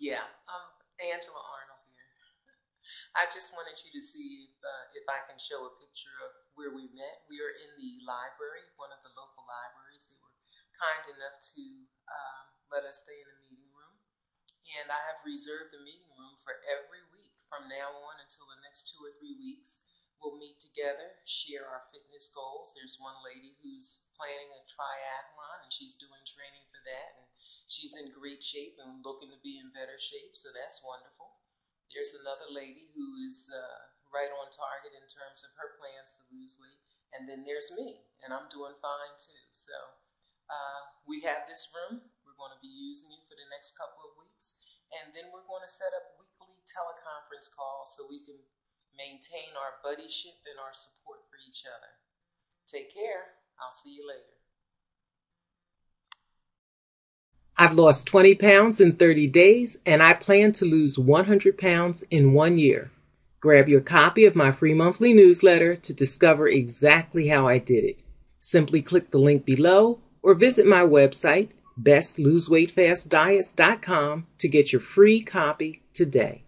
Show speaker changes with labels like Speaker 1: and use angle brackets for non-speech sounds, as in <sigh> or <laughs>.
Speaker 1: Yeah, um, Angela Arnold here. <laughs> I just wanted you to see if, uh, if I can show a picture of where we met. We are in the library, one of the local libraries. They were kind enough to um, let us stay in the meeting room. And I have reserved the meeting room for every week from now on until the next two or three weeks. We'll meet together, share our fitness goals. There's one lady who's planning a triathlon and she's doing training for that. And she's in great shape and looking to be in better shape, so that's wonderful. There's another lady who is uh, right on target in terms of her plans to lose weight. And then there's me, and I'm doing fine too. So uh, we have this room. We're going to be using it for the next couple of weeks. And then we're going to set up weekly teleconference calls so we can maintain our buddyship and our support for each other. Take care. I'll see you later. I've lost 20 pounds in 30 days, and I plan to lose 100 pounds in one year. Grab your copy of my free monthly newsletter to discover exactly how I did it. Simply click the link below or visit my website, bestloseweightfastdiets.com, to get your free copy today.